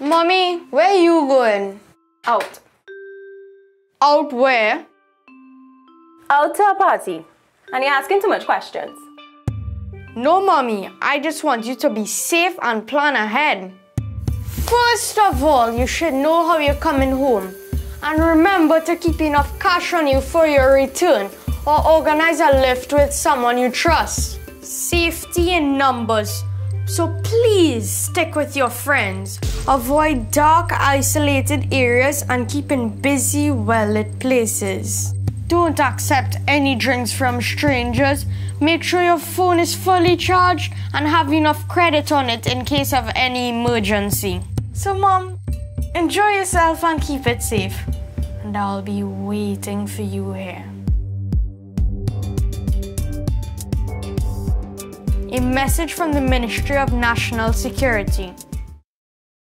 Mommy, where you going? Out. Out where? Out to a party. And you're asking too much questions. No, Mommy, I just want you to be safe and plan ahead. First of all, you should know how you're coming home. And remember to keep enough cash on you for your return or organize a lift with someone you trust. Safety in numbers. So please stick with your friends. Avoid dark, isolated areas and keep in busy, well lit places. Don't accept any drinks from strangers. Make sure your phone is fully charged and have enough credit on it in case of any emergency. So, Mom, enjoy yourself and keep it safe. And I'll be waiting for you here. A message from the Ministry of National Security.